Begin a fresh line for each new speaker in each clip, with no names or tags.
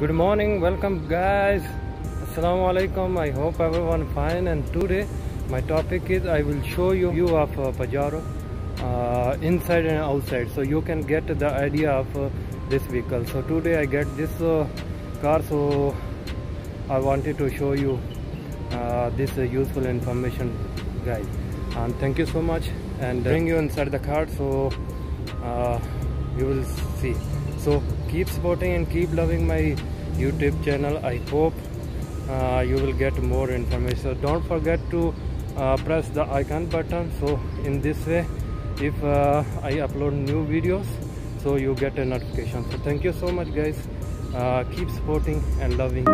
good morning welcome guys. Assalamu alaikum i hope everyone fine. And today my topic is i will show you view of uh, pajero uh, inside and outside. So you can get the idea of uh, this vehicle. So today i get this uh, car. So i wanted to show you uh, this uh, useful information guys. And thank you so much. And bring you inside the car. So uh, you will see. So keep supporting and keep loving my youtube channel. I hope uh, you will get more information. So don't forget to uh, press the icon button. So in this way if uh, i upload new videos so you get a notification. So thank you so much guys. Uh, keep supporting and loving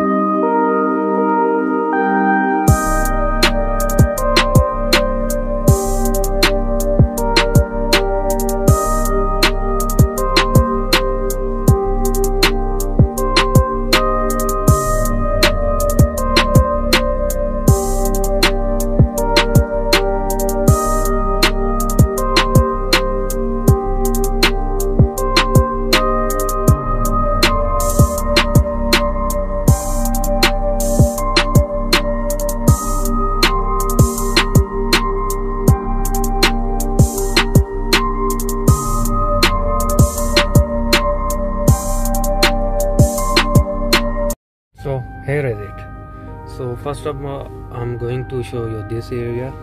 so first of all i'm going to show you this area.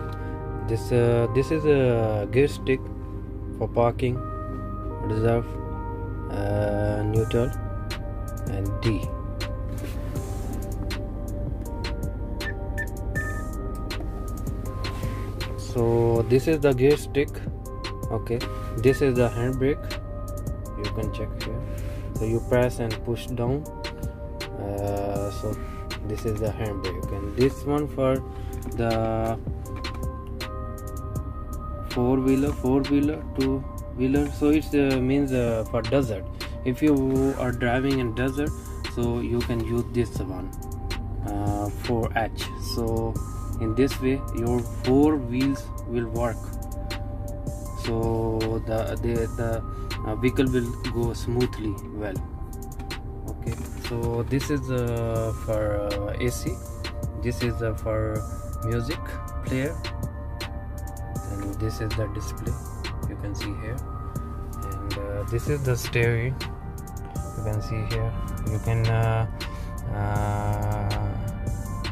This uh, this is a gear stick for parking reserve uh, neutral and d. So this is the gear stick okay? This is the handbrake. You can check here. So you press and push down. Uh, so this is the handbrake. And this one for the four wheeler four wheeler two wheeler so it uh, means uh, for desert. If you are driving in desert so you can use this one uh, for H so in this way your four wheels will work. So the the, the uh, vehicle will go smoothly well. Okay so this is uh, for uh, AC this is uh, for music player. And this is the display you can see here. And uh, this is the stereo you can see here. You can uh, uh,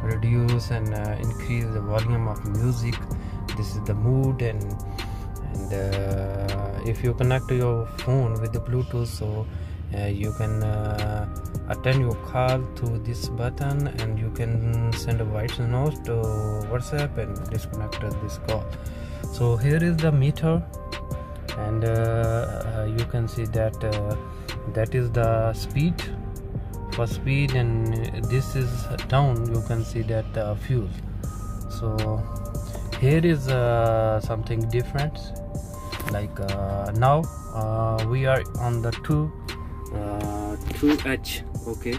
reduce and increase the volume of music. This is the mood and and if you connect to your phone with the bluetooth so you can uh, attend your call to this button and you can send a voice note to whatsapp and disconnect this call. So here is the meter and uh, uh, you can see that uh, that is the speed. For speed and this is down you can see that uh, fuel. So here is uh, something different. Like uh, now uh, we are on the two uh, 2h okay.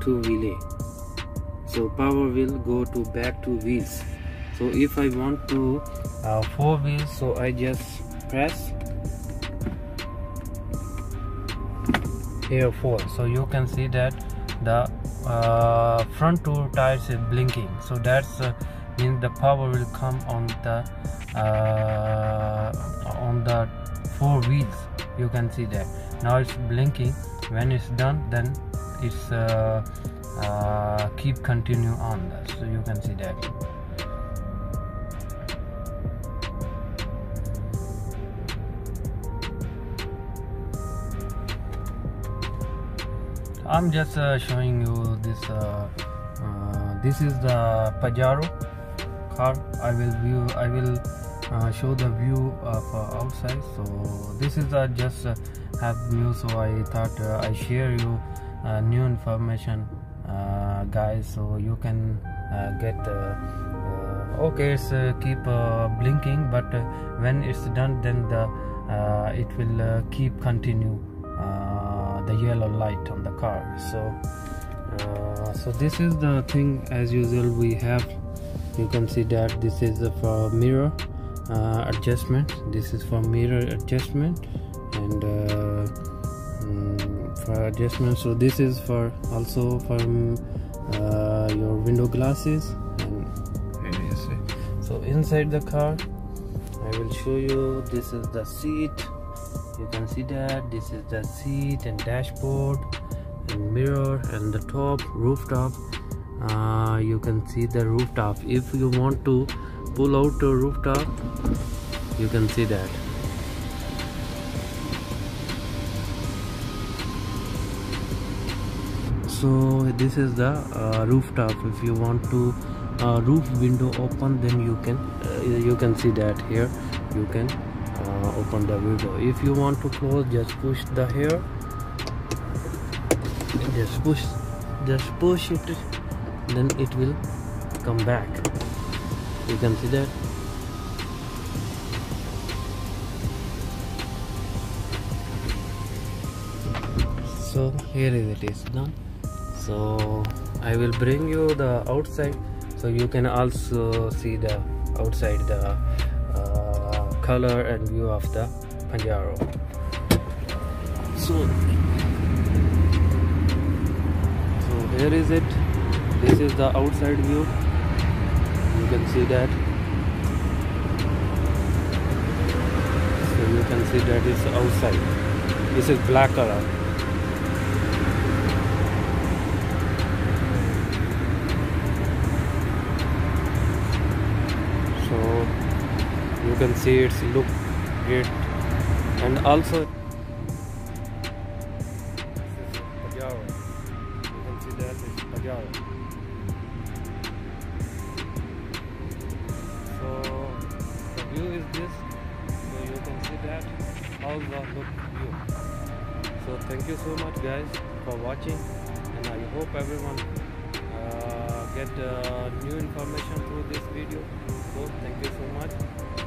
2 relay. So power will go to back to wheels. So if i want to uh, four wheels so i just press. Here four. So you can see that the uh, front two tires is blinking. So that's uh, means the power will come on the uh, on the four wheels. You can see that now it's blinking. When it's done then it's uh, uh, keep continue on. That so you can see that. I'm just uh, showing you this uh, uh, this is the Pajero car. I will view I will uh, show the view of uh, outside. So this is uh, just uh, have view. So I thought uh, I share you uh, new information guys. So you can get okay it's keep blinking. But when it's done then the it will keep continue the yellow light on the car. So so this is the thing as usual we have. You can see that this is for mirror uh, adjustment. This is for mirror adjustment and uh, mm, for adjustment. So this is for also from uh, your window glasses. And here so inside the car I will show you this is the seat. You can see that this is the seat and dashboard and mirror and the top rooftop. Uh, you can see the rooftop. If you want to pull out the rooftop you can see that. So this is the uh, rooftop. If you want to uh, roof window open then you can uh, you can see that here. You can uh, open the window. If you want to close just push the here just push just push it. Then it will come back you can see that so here it is done so I will bring you the outside so you can also see the outside the uh, color and view of the Pajero so so here is it. This is the outside view you can see that. So you can see that is outside. This is black color. So you can see it's look great. And also this is you can see that is. That. How the look so thank you so much guys for watching and I hope everyone uh, get uh, new information through this video. So thank you so much